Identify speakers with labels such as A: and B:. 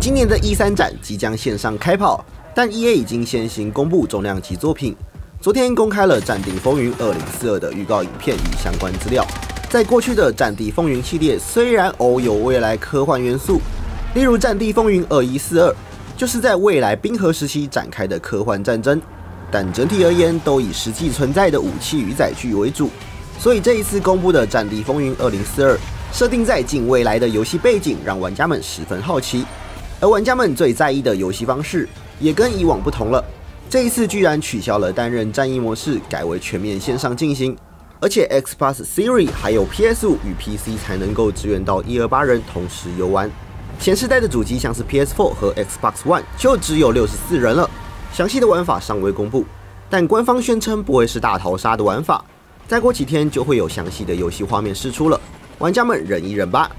A: 今年的 E 三展即将线上开跑，但 EA 已经先行公布重量级作品。昨天公开了《战地风云2042》的预告影片与相关资料。在过去的《战地风云》系列，虽然偶有未来科幻元素，例如《战地风云2142》就是在未来冰河时期展开的科幻战争，但整体而言都以实际存在的武器与载具为主。所以这一次公布的《战地风云2042》设定在近未来的游戏背景，让玩家们十分好奇。而玩家们最在意的游戏方式也跟以往不同了，这一次居然取消了单人战役模式，改为全面线上进行，而且 Xbox Series 还有 PS5 与 PC 才能够支援到一二八人同时游玩。前世代的主机像是 PS4 和 Xbox One 就只有六十四人了，详细的玩法尚未公布，但官方宣称不会是大逃杀的玩法，再过几天就会有详细的游戏画面释出了，玩家们忍一忍吧。